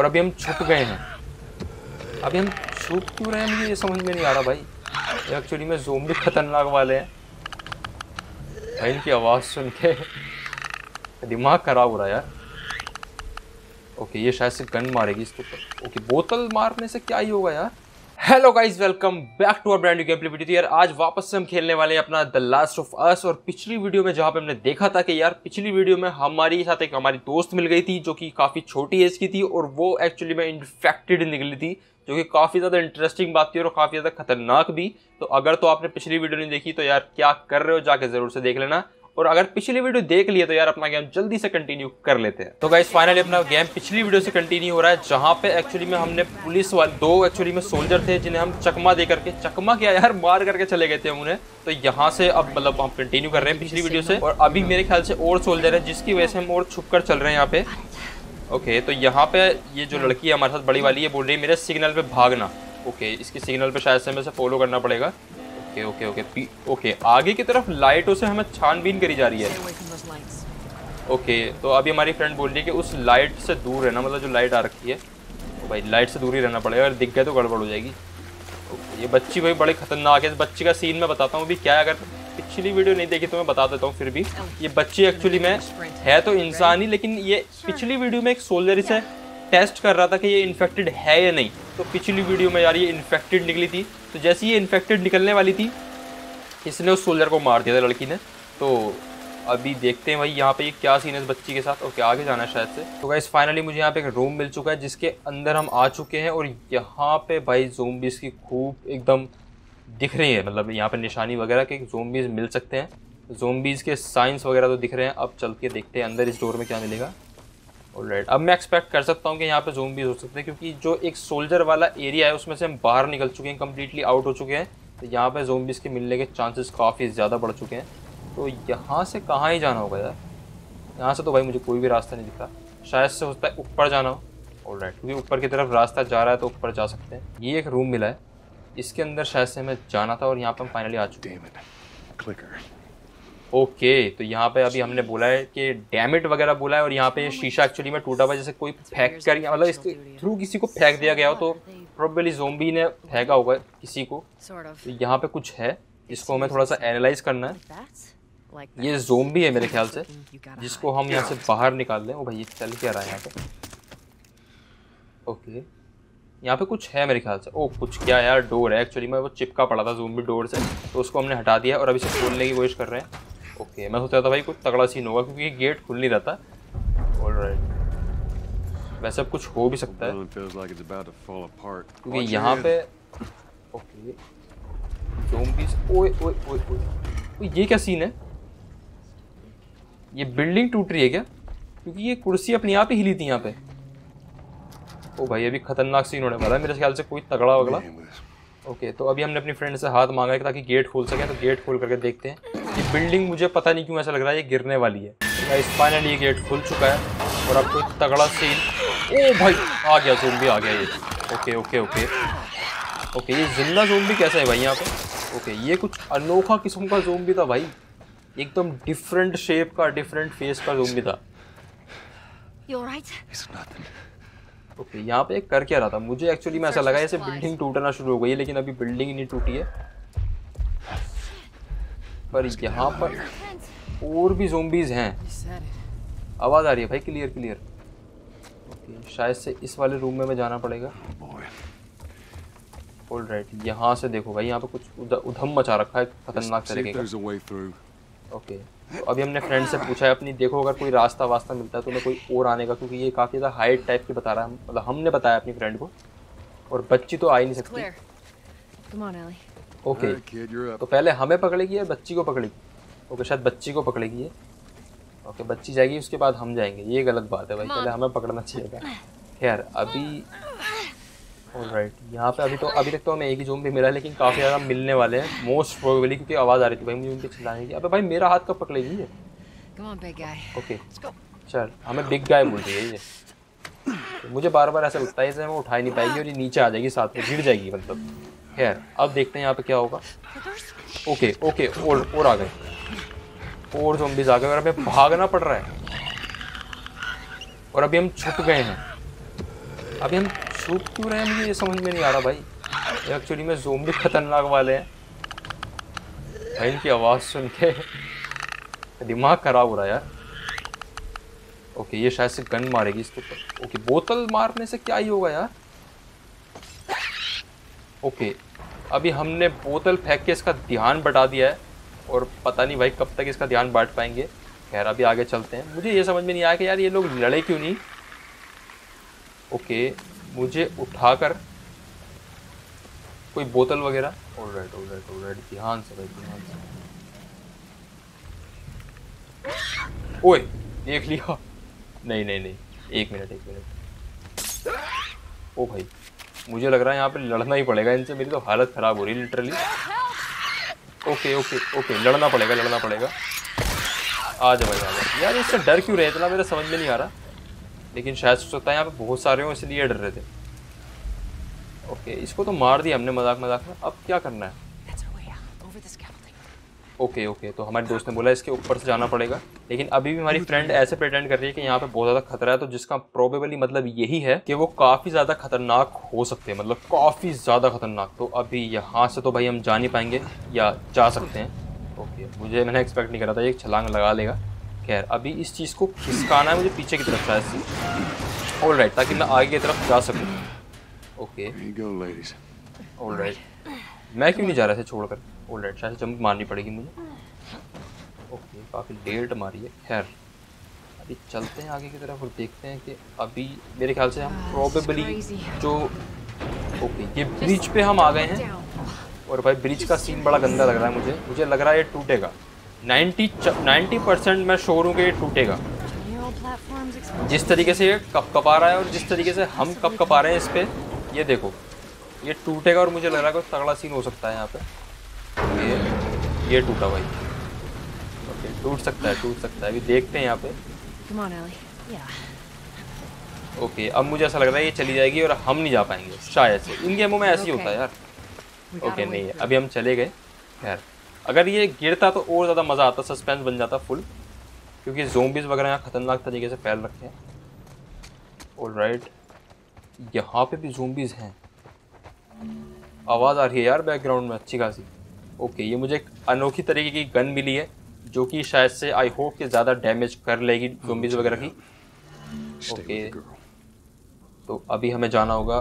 और अभी हम छुप गए हैं। अभी हम छुप क्यों रहे हैं, मुझे ये समझ में नहीं आ रहा भाई। एक्चुअली में जोम भी खतरनाक वाले हैं। भाई, इनकी आवाज़ सुन के दिमाग खराब हो रहा है यार। ओके ये शायद से गन मारेगी इसके ऊपर। ओके बोतल मारने से क्या ही होगा यार? Hello guys welcome back to our brand game video यार, आज वापस से हम खेलने वाले हैं अपना द लास्ट ऑफ़ अस और पिछली वीडियो में जहाँ पे हमने देखा था कि यार, पिछली वीडियो में हमारी साथ एक हमारी दोस्त मिल गई थी जो कि काफ़ी छोटी एज की थी और वो एक्चुअली में इन्फेक्टेड निकली थी, जो कि काफ़ी ज़्यादा इंटरेस्टिंग बात थी और काफ़ी ज़्यादा खतरनाक भी। तो अगर तो आपने पिछली वीडियो नहीं देखी तो यार क्या कर रहे हो, जाके ज़रूर से देख लेना। और अगर पिछली वीडियो देख लिए तो यार अपना गेम जल्दी से कंटिन्यू कर लेते हैं। तो गाइस फाइनली अपना गेम पिछली वीडियो से कंटिन्यू हो रहा है, जहाँ पे एक्चुअली में हमने पुलिस वाले, दो एक्चुअली में सोल्जर थे जिन्हें हम चकमा दे करके, चकमा क्या यार, मार करके चले गए थे उन्हें। तो यहाँ से अब मतलब हम कंटिन्यू कर रहे हैं पिछली वीडियो से। और अभी मेरे ख्याल से और सोल्जर है, जिसकी वजह से हम और छुप कर चल रहे हैं यहाँ पे। ओके तो यहाँ पे ये जो लड़की है हमारे साथ बड़ी वाली है बोल रही है, मेरे सिग्नल पे भागना। ओके इसकी सिग्नल पे शायद से हमें से फॉलो करना पड़ेगा। ओके ओके ओके ओके आगे की तरफ़ लाइटों से हमें छानबीन करी जा रही है। ओके तो अभी हमारी फ्रेंड बोल रही है कि उस लाइट से दूर रहना मतलब जो लाइट आ रखी है तो भाई लाइट से दूर ही रहना पड़ेगा। अगर दिख गए तो गड़बड़ हो जाएगी। ये बच्ची भाई बड़ी खतरनाक है। इस बच्ची का सीन मैं बताता हूँ। अभी क्या है, अगर पिछली वीडियो नहीं देखी तो मैं बता देता हूँ फिर भी। ये बच्ची एक्चुअली में है तो इंसान ही, लेकिन ये पिछली वीडियो में एक सोल्जर इसे टेस्ट कर रहा था कि ये इन्फेक्टेड है या नहीं। तो पिछली वीडियो में यार ये इन्फेक्टेड निकली थी। तो जैसे ये इन्फेक्टेड निकलने वाली थी, इसने उस सोल्जर को मार दिया था, लड़की ने। तो अभी देखते हैं भाई यहाँ पे ये क्या सीन है इस बच्ची के साथ और क्या आगे जाना है शायद से। तो गाइस फाइनली मुझे यहाँ पे एक रूम मिल चुका है, जिसके अंदर हम आ चुके हैं और यहाँ पे भाई जोम्बिस की खूब एकदम दिख रही है। मतलब यहाँ पे निशानी वगैरह के जोम्बिस मिल सकते हैं। जोम्बिस के साइंस वगैरह तो दिख रहे हैं। अब चल के देखते हैं अंदर इस डोर में क्या मिलेगा। राइट अब मैं एक्सपेक्ट कर सकता हूँ कि यहाँ पे जोम्बिस हो सकते हैं, क्योंकि जो एक सोल्जर वाला एरिया है, उसमें से हम बाहर निकल चुके हैं कम्प्लीटली आउट हो चुके हैं। तो यहाँ पे जोम्बिस के मिलने के चांसेस काफ़ी ज़्यादा बढ़ चुके हैं। तो यहाँ से कहाँ ही जाना होगा यार? यहाँ से तो भाई मुझे कोई भी रास्ता नहीं दिख रहा शायद से होता है ऊपर जाना हो। और राइट क्योंकि ऊपर की तरफ़ रास्ता जा रहा है तो ऊपर जा सकते हैं। ये एक रूम मिला है। इसके अंदर शायद से हमें जाना था और यहाँ पर हम फाइनली आ चुके हैं। ओके तो यहाँ पे अभी हमने बोला है कि डैमिट वगैरह बोला है और यहाँ पे शीशा एक्चुअली में टूटा हुआ जैसे कोई फेंक कर मतलब इसके थ्रू किसी को फेंक दिया गया हो तो प्रोबेबली जोम्बी ने फेंका होगा किसी को। तो यहाँ पे कुछ है जिसको हमें थोड़ा सा एनालाइज करना है। ये जोम्बी है मेरे ख्याल से जिसको हम यहाँ से बाहर निकाल दें। ओ भाई ये चल क्या रहा है यहाँ पे? ओके यहाँ पे कुछ है मेरे ख्याल से। ओ कुछ क्या यार डोर है। एक्चुअली में वो चिपका पड़ा था जोम्बी डोर से तो उसको हमने हटा दिया और अभी से खोलने की कोशिश कर रहे हैं। ओके मैं सोच रहा था भाई कुछ तगड़ा सीन होगा क्योंकि ये गेट खुल नहीं रहता वैसे कुछ हो भी सकता है। क्योंकि यहाँ पे ओके। ज़ोंबीज ओए ओए ओए ओए। ये क्या सीन है? ये बिल्डिंग टूट रही है क्या? क्योंकि ये कुर्सी अपने आप ही हिली थी यहाँ पे। ओ भाई अभी खतरनाक सीन होने वाला है। मेरे ख्याल से कोई तगड़ा वगड़ा। ओके तो अभी हमने अपनी फ्रेंड से हाथ मांगा है ताकि गेट खोल सके। तो गेट खोल करके देखते हैं। ये बिल्डिंग मुझे पता नहीं क्यों ऐसा लग रहा है ये गिरने वाली है। गाइस फाइनली ये गेट खुल चुका है और अब कोई तगड़ा सीन ओ भाई आ गया जोम्बी आ गया ये। ओके ओके ओके ओके ये ज़िंदा जोम्बी कैसा है भाई यहाँ पे? ओके ये कुछ अनोखा किस्म का जोम्बी था भाई। एकदम डिफरेंट शेप का डिफरेंट फेस का जोम्बी था। ओके okay, यहाँ पे कर क्या रहा था? मुझे एक्चुअली में ऐसा लगा जैसे बिल्डिंग टूटना शुरू हो गई है लेकिन अभी बिल्डिंग नहीं टूटी है। पर यहाँ पर और भी जोम्बीज हैं। आवाज़ आ रही है भाई क्लियर क्लियर ओके शायद से इस वाले रूम में मैं जाना पड़ेगा। ऑल राइट यहाँ से देखो भाई यहाँ पे कुछ उधम मचा रखा है खतरनाक तरीके का। ओके तो अभी हमने फ्रेंड से पूछा है अपनी देखो अगर कोई रास्ता वास्ता मिलता है तो मैं कोई और आने का क्योंकि ये काफ़ी ज़्यादा हाइट टाइप की बता रहा है। मतलब हमने बताया अपनी फ्रेंड को और बच्ची तो आ ही नहीं सकती। ओके तो पहले हमें पकड़ेगी या बच्ची को पकड़ेगी? ओके शायद बच्ची को पकड़ेगी ये। ओके बच्ची जाएगी उसके बाद हम जाएँगे। ये गलत बात है भाई पहले हमें पकड़ना चाहिए था। खैर अभी राइट यहाँ पे अभी तो अभी तक तो हमें एक ही जोम भी मिला है लेकिन काफ़ी ज़्यादा मिलने वाले हैं मोस्ट प्रोबेबली क्योंकि आवाज़ आ रही थी। भाई मुझे उनके चिल्लाने की अबे भाई मेरा हाथ कब पकड़ेगी ये? ओके चल हमें बिग गाय बोल रही है ये। तो मुझे बार बार ऐसा लगता है जैसे मैं उठा ही नहीं पाएगी और ये नीचे आ जाएगी साथ में गिर जाएगी मतलब। खैर अब देखते हैं यहाँ पे क्या होगा। ओके ओके और और आ गए। और जोम्बिस आ गए, और हमें भागना पड़ रहा है। और अभी हम छुप गए हैं। अभी हम छुप क्यों रहे हैं, मुझे ये समझ में नहीं आ रहा भाई। एक्चुअली में जोम भी खतरनाक वाले हैं। भाई, इनकी आवाज़ सुन के दिमाग खराब हो रहा है यार। ओके ये शायद से गन मारेगी इसके ऊपर। ओके बोतल मारने से क्या ही होगा यार। ओके। अभी हमने बोतल फेंक के इसका ध्यान बटा दिया है और पता नहीं भाई कब तक इसका ध्यान बांट पाएँगे। खैर, अभी आगे चलते हैं। मुझे ये समझ में नहीं आया कि यार ये लोग लड़े क्यों नहीं। ओके, मुझे उठाकर कोई बोतल वगैरह। All right all right all right ध्यान से भाई, ध्यान से। ओए, देख लिया। नहीं नहीं नहीं। एक मिनट एक मिनट। ओ भाई। मुझे लग रहा है यहाँ पे लड़ना ही पड़ेगा, इनसे मेरी तो हालत ख़राब हो रही है लिटरली ओके ओके ओके लड़ना पड़ेगा लड़ना पड़ेगा। आ जाओ भाई, आ जा यार, इससे डर क्यों रहे? इतना मेरा समझ में नहीं आ रहा। लेकिन शायद सोच सकता है यहाँ पे बहुत सारे हों, इसलिए डर रहे थे। ओके इसको तो मार दिया हमने मज़ाक मज़ाक में। अब क्या करना है? ओके ओके तो हमारे दोस्त ने बोला इसके ऊपर से जाना पड़ेगा। लेकिन अभी भी हमारी फ्रेंड ऐसे प्रिटेंड कर रही है कि यहाँ पे बहुत ज़्यादा खतरा है तो जिसका प्रोबेबली मतलब यही है कि वो काफ़ी ज़्यादा खतरनाक हो सकते हैं मतलब काफ़ी ज़्यादा खतरनाक। तो अभी यहाँ से तो भाई हम जा नहीं पाएँगे या जा सकते हैं। ओके मुझे मैंने एक्सपेक्ट नहीं करा था एक छलांग लगा लेगा। खैर अभी इस चीज़ को खिसकाना है मुझे पीछे की तरफ़ शायद ऑल राइट ताकि मैं आगे की तरफ़ जा सकूँ। ओके ऑल राइट मैं क्यों नहीं जा रहा था छोड़कर? ऑल राइट शायद जंप मारनी पड़ेगी मुझे। ओके काफ़ी लेट मारी है खैर। अभी चलते हैं आगे की तरफ़ और देखते हैं कि अभी मेरे ख्याल से हम प्रोबेबली जो ओके ये ब्रिज पे हम आ गए हैं। और भाई ब्रिज का सीन बड़ा गंदा लग रहा है मुझे। मुझे लग रहा है ये टूटेगा। 90 90 परसेंट मैं शोर हूँ कि ये टूटेगा। जिस तरीके से ये कप कपा रहा है और जिस तरीके से हम कप कपा रहे हैं इस पर ये देखो ये टूटेगा और मुझे लग रहा है कोई तगड़ा सीन हो सकता है यहाँ पे। ये ये टूटा भाई। ओके टूट सकता है टूट सकता है। अभी देखते हैं यहाँ पे। ओके अब मुझे ऐसा लग रहा है ये चली जाएगी और हम नहीं जा पाएँगे शायद से। इन गेमों में ऐसे ही होता है यार। ओके नहीं अभी हम चले गए खैर अगर ये गिरता तो और ज़्यादा मज़ा आता सस्पेंस बन जाता फुल क्योंकि जोम्बिस वगैरह यहाँ ख़तरनाक तरीके से फैल रखे हैं। और राइट यहाँ पे भी जोम्बिस हैं। आवाज़ आ रही है यार बैकग्राउंड में अच्छी खासी। ओके ये मुझे एक अनोखी तरीके की गन मिली है जो कि शायद से आई होप कि ज़्यादा डैमेज कर लेगी जोम्बिस वगैरह की। ओके तो अभी हमें जाना होगा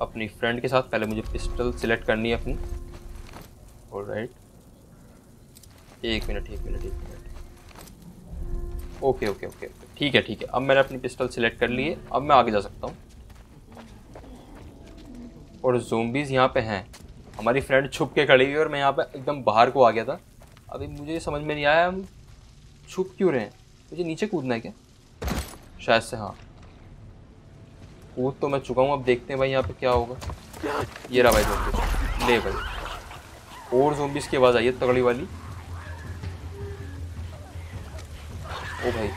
अपनी फ्रेंड के साथ पहले मुझे पिस्टल सिलेक्ट करनी है अपनी। और राइट एक मिनट एक मिनट एक मिनट ओके ओके ओके ठीक है ठीक है। अब मैंने अपनी पिस्टल सिलेक्ट कर ली है। अब मैं आगे जा सकता हूँ। और जोम्बीज़ यहाँ पे हैं। हमारी फ्रेंड छुप के खड़ी हुई और मैं यहाँ पे एकदम बाहर को आ गया था। अभी मुझे समझ में नहीं आया, हम छुप क्यों रहे हैं? मुझे नीचे कूदना है क्या? शायद से हाँ। कूद तो मैं चुका हूँ, अब देखते हैं भाई यहाँ पे क्या होगा। ये रहा भाई जोम्बिस ले भाई। और जोम्बिस की आवाज़ आई है तगड़ी वाली। ओ भाई,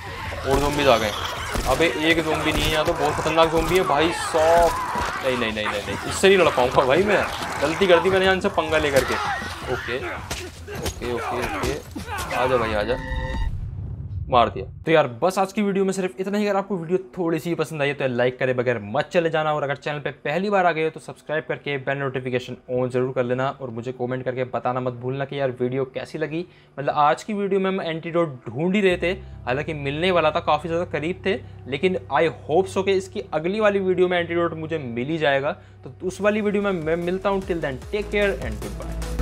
और जोम्बिस आ गए। अबे एक जोम्बी नहीं है यहाँ तो बहुत खतरनाक जोम्बी है। भाई सौ नहीं नहीं नहीं नहीं नहीं। इससे नहीं लड़ पाऊँगा भाई मैं। गलती कर दी मैंने यहाँ से पंगा लेकर के। Okay okay okay okay. आ जा भाई, आ जा। मार दिया। तो यार, बस आज की वीडियो में सिर्फ़ इतना ही। अगर आपको वीडियो थोड़ी सी पसंद आई तो लाइक करे बगैर मत चले जाना। और अगर चैनल पर पहली बार आ गए तो सब्सक्राइब करके बेल नोटिफिकेशन ऑन ज़रूर कर लेना। और मुझे कॉमेंट करके बताना मत भूलना कि यार, वीडियो कैसी लगी। मतलब आज की वीडियो में हम एंटीडोट ढूंढ ही रहे थे। हालाँकि मिलने वाला था, काफ़ी ज़्यादा करीब थे। लेकिन आई होप सो कि इसकी अगली वाली वीडियो में एंटीडोट मुझे मिल ही जाएगा। तो उस वाली वीडियो में मैं मिलता हूँ। Till then take care and goodbye